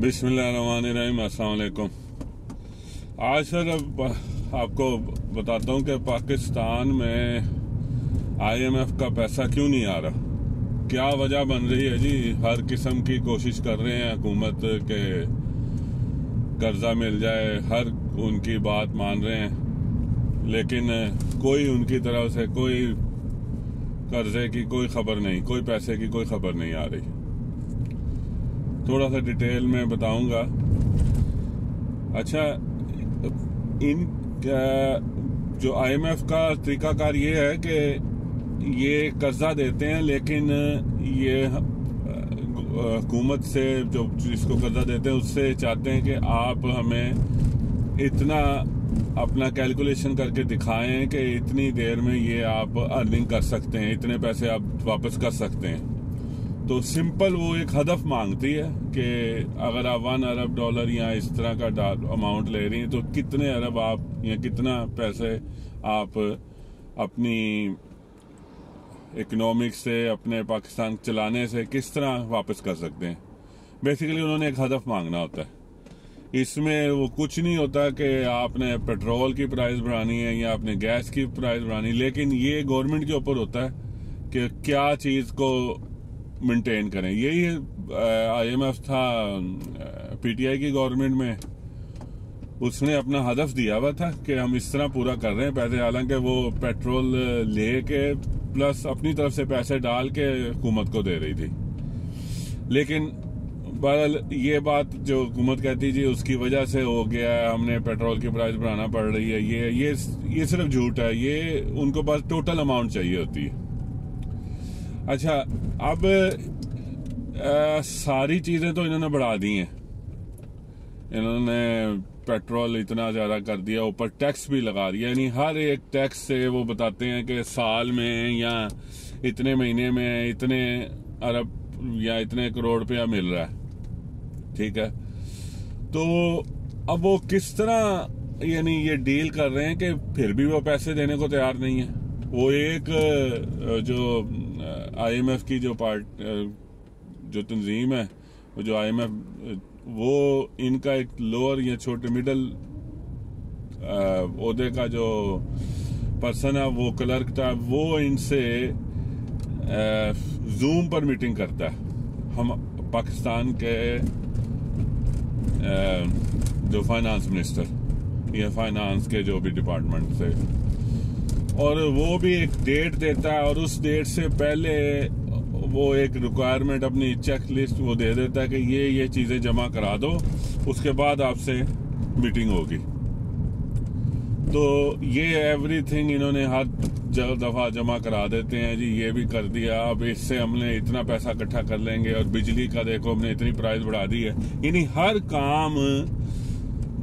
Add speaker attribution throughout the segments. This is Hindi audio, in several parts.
Speaker 1: अस्सलाम वालेकुम आज सर, अब आपको बताता हूँ कि पाकिस्तान में आईएमएफ का पैसा क्यों नहीं आ रहा? क्या वजह बन रही है जी? हर किस्म की कोशिश कर रहे हैं हुकूमत के कर्जा मिल जाए, हर उनकी बात मान रहे हैं। लेकिन कोई उनकी तरफ़ से कोई कर्जे की कोई खबर नहीं, कोई पैसे की कोई खबर नहीं आ रही। थोड़ा सा डिटेल में बताऊँगा। अच्छा इन जो आईएमएफ का तरीकाकार ये है कि ये कर्जा देते हैं, लेकिन ये हुकूमत से जो जिसको कर्जा देते हैं, उससे चाहते हैं कि आप हमें इतना अपना कैलकुलेशन करके दिखाएँ कि इतनी देर में ये आप अर्निंग कर सकते हैं, इतने पैसे आप वापस कर सकते हैं। तो सिंपल वो एक हदफ मांगती है कि अगर आप वन अरब डॉलर या इस तरह का अमाउंट ले रही हैं तो कितने अरब आप या कितना पैसे आप अपनी इकोनॉमिक से, अपने पाकिस्तान चलाने से किस तरह वापस कर सकते हैं? बेसिकली उन्होंने एक हदफ मांगना होता है। इसमें वो कुछ नहीं होता कि आपने पेट्रोल की प्राइस बढ़ानी है या आपने गैस की प्राइस बढ़ानी, लेकिन ये गवर्नमेंट के ऊपर होता है कि क्या चीज़ को मेंटेन करें। यही आईएमएफ था पीटीआई की गवर्नमेंट में। उसने अपना हदफ दिया हुआ था कि हम इस तरह पूरा कर रहे हैं पैसे। हालाँकि वो पेट्रोल ले के प्लस अपनी तरफ़ से पैसे डाल के हुकूमत को दे रही थी। लेकिन बहरहाल ये बात जो हुकूमत कहती जी, उसकी वजह से हो गया है। हमने पेट्रोल की प्राइस बढ़ाना पड़ रही है। ये ये ये सिर्फ़ झूठ है। ये, उनको पास टोटल अमाउंट चाहिए होती है। अच्छा अब आ, सारी चीज़ें तो इन्होंने बढ़ा दी हैं। इन्होंने पेट्रोल इतना ज़्यादा कर दिया ऊपर टैक्स भी लगा दिया। यानी हर एक टैक्स से वो बताते हैं कि साल में या इतने महीने में इतने अरब या इतने करोड़ रुपया मिल रहा है। ठीक है? तो अब वो किस तरह यानी ये डील कर रहे हैं कि फिर भी वो पैसे देने को तैयार नहीं है? वो एक जो आईएमएफ की जो पार्ट जो तंजीम है, वो जो आईएमएफ वो इनका एक लोअर या छोटे मिडल ओहदे का जो पर्सन है, वो क्लर्क था, वो इनसे जूम पर मीटिंग करता है। हम पाकिस्तान के जो फाइनेंस मिनिस्टर या फाइनेंस के जो भी डिपार्टमेंट से। और वो भी एक डेट देता है और उस डेट से पहले वो एक रिक्वायरमेंट अपनी चेक लिस्ट वो दे देता है कि ये ये चीज़ें जमा करा दो, उसके बाद आपसे मीटिंग होगी। तो ये एवरीथिंग इन्होंने हर दफ़ा जमा करा देते हैं जी, ये भी कर दिया, अब इससे हमने इतना पैसा इकट्ठा कर लेंगे और बिजली का देखो हमने इतनी प्राइस बढ़ा दी है। यानी हर काम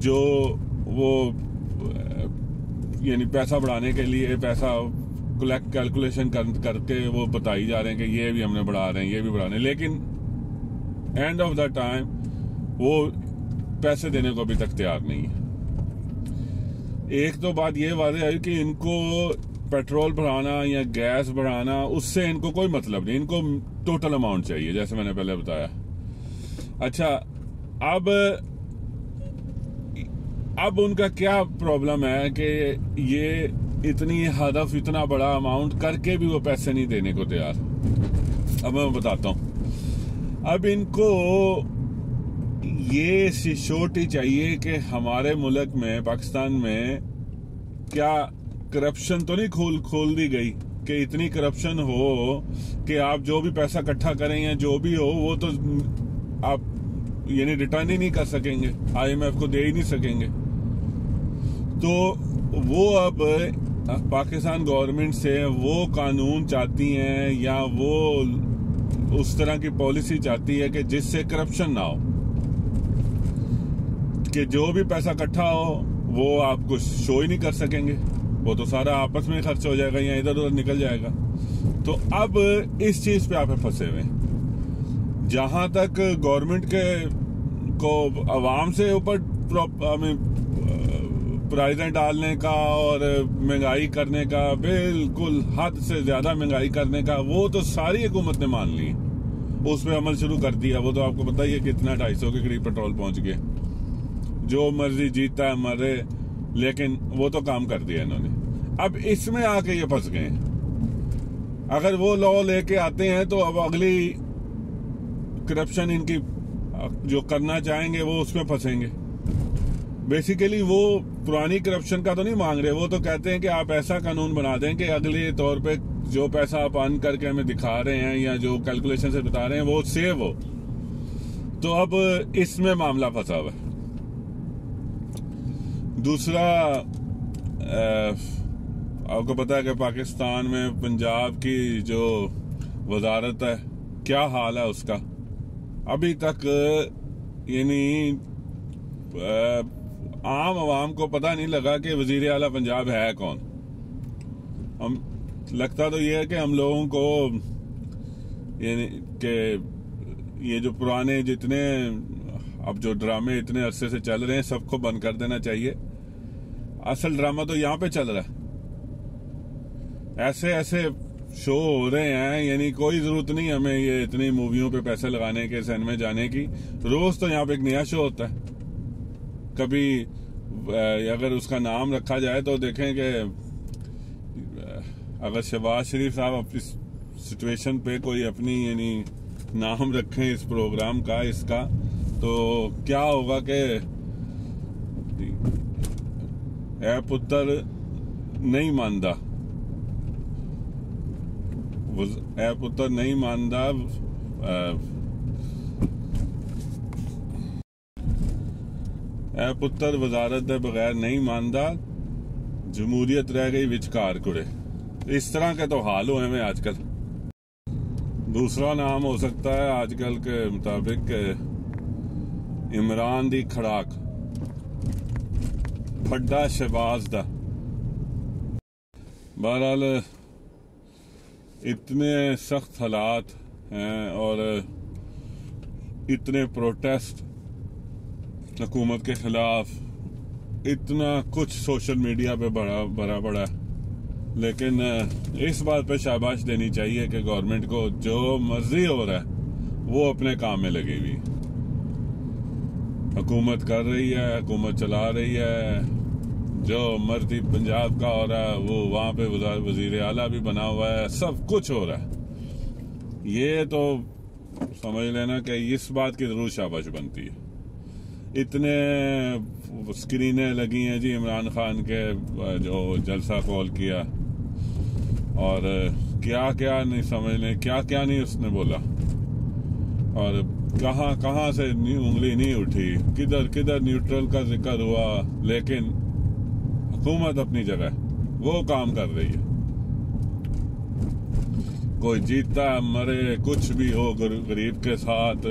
Speaker 1: जो वो यानी पैसा बढ़ाने के लिए पैसा कलेक्ट कैलकुलेशन कर, करके वो बताई जा रहे हैं कि ये भी हमने बढ़ा रहे हैं ये भी बढ़ा रहे हैं। लेकिन एंड ऑफ़ द टाइम वो पैसे देने को अभी तक तैयार नहीं है। एक तो बात ये वादे आई कि इनको पेट्रोल बढ़ाना या गैस बढ़ाना उससे इनको कोई मतलब नहीं इनको टोटल अमाउंट चाहिए जैसे मैंने पहले बताया। अच्छा अब अब उनका क्या प्रॉब्लम है कि ये इतनी हदफ, इतना बड़ा अमाउंट करके भी वो पैसे नहीं देने को तैयार। अब मैं बताता हूँ। अब इनको ये सिश्योरिटी चाहिए कि हमारे मुल्क में, पाकिस्तान में क्या करप्शन तो नहीं खोल खोल दी गई कि इतनी करप्शन हो कि आप जो भी पैसा इकट्ठा करें या जो भी हो, वो तो आप यानी रिटर्न ही नहीं कर सकेंगे। आईएमएफ को दे ही नहीं सकेंगे। तो वो अब पाकिस्तान गवर्नमेंट से वो कानून चाहती हैं या वो उस तरह की पॉलिसी चाहती है कि जिससे करप्शन ना हो। कि जो भी पैसा इकट्ठा हो, वो आप कुछ शो ही नहीं कर सकेंगे। वो तो सारा आपस में खर्च हो जाएगा या इधर उधर निकल जाएगा। तो अब इस चीज़ पे आप फंसे हुए जहाँ तक गवर्नमेंट के को आवाम से ऊपर प्राइजें डालने का और महँगाई करने का, बिल्कुल हद से ज़्यादा महँगाई करने का, वो तो सारी हुकूमत ने मान ली। उस पर अमल शुरू कर दिया। वो तो आपको पता ही है कितना ढाई सौ के करीब पेट्रोल पहुँच गया। जो मर्ज़ी जीता है मरे, लेकिन वो तो काम कर दिया इन्होंने। अब इसमें आके ये फंस गए। अगर वो लॉ लेके आते हैं तो अब अगली करप्शन इनकी, जो करना चाहेंगे, वो उसमें फंसेंगे। बेसिकली वो पुरानी करप्शन का तो नहीं मांग रहे, वो तो कहते हैं कि आप ऐसा कानून बना दें कि अगले तौर पे जो पैसा आप अन करके हमें दिखा रहे हैं या जो कैलकुलेशन से बता रहे हैं, वो सेव हो। तो अब इसमें मामला फंसा हुआ दूसरा आपको पता है कि पाकिस्तान में पंजाब की जो वजारत है, क्या हाल है उसका? अभी तक, यानी आम आवाम को पता नहीं लगा कि वज़ीर अला पंजाब है कौन। हम, लगता तो ये है कि हम लोगों को कि ये जो पुराने जितने, अब जो ड्रामे इतने अरसे से चल रहे हैं, सबको बंद कर देना चाहिए। असल ड्रामा तो यहाँ पे चल रहा है। ऐसे ऐसे शो हो रहे हैं, यानी कोई ज़रूरत नहीं हमें ये इतनी मूवियों पे पैसे लगाने के सिनेमा जाने की। रोज तो यहाँ पे एक नया शो होता है। कभी अगर उसका नाम रखा जाए तो देखें कि अगर शहबाज शरीफ साहब अपनी सिचुएशन पे कोई अपनी, यानी, नाम रखें इस प्रोग्राम का, इसका तो क्या होगा कि पुत्र नहीं मानदा। ए पुत्र नहीं मानदा ए पुत्र, वजारत के बगैर नहीं मानदा जमहूरियत रह गई विचकार कुड़े। इस तरह के तो हाल हुए हैं आजकल। दूसरा नाम हो सकता है आजकल के मुताबिक इमरान दी खड़ाक। फड्डा शहबाज दा। बहरहाल, इतने सख्त हालात हैं और इतने प्रोटेस्ट हुकूमत के खिलाफ इतना कुछ सोशल मीडिया पे बड़ा बड़ा बड़ा लेकिन इस बात पे शाबाश देनी चाहिए कि गवर्नमेंट को जो मर्ज़ी हो रहा है, वो अपने काम में लगी हुई। हुकूमत कर रही है, हुकूमत चला रही है। जो मर्ज़ी पंजाब का हो रहा है, वो वहाँ पे वज़ीर आला भी बना हुआ है, सब कुछ हो रहा है। ये तो समझ लेना कि इस बात की ज़रूर शाबाश बनती है। इतने स्क्रीनें लगी हैं जी, इमरान खान के, जो जलसा कॉल किया। और, क्या क्या नहीं समझ लें क्या क्या नहीं उसने बोला। और कहाँ कहाँ से उंगली नहीं उठी। किधर किधर न्यूट्रल का ज़िक्र हुआ, लेकिन हुकूमत अपनी जगह, वो काम कर रही है। कोई जीता, मरे, कुछ भी हो, गरीब के साथ,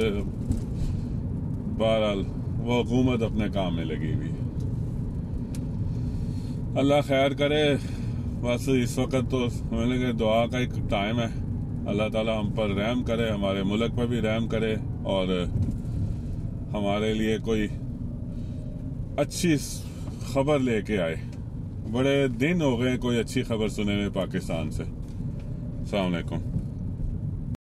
Speaker 1: बहरहाल। वो हुकूमत अपने काम में लगी हुई है। अल्लाह खैर करे, बस इस वक्त तो समझ लेंगे दुआ का एक टाइम है। अल्लाह ताला हम पर रहम करे, हमारे मुल्क पर भी रहम करे और हमारे लिए कोई अच्छी खबर लेके आए। बड़े दिन हो गए कोई अच्छी खबर सुने में पाकिस्तान से। अलैक्म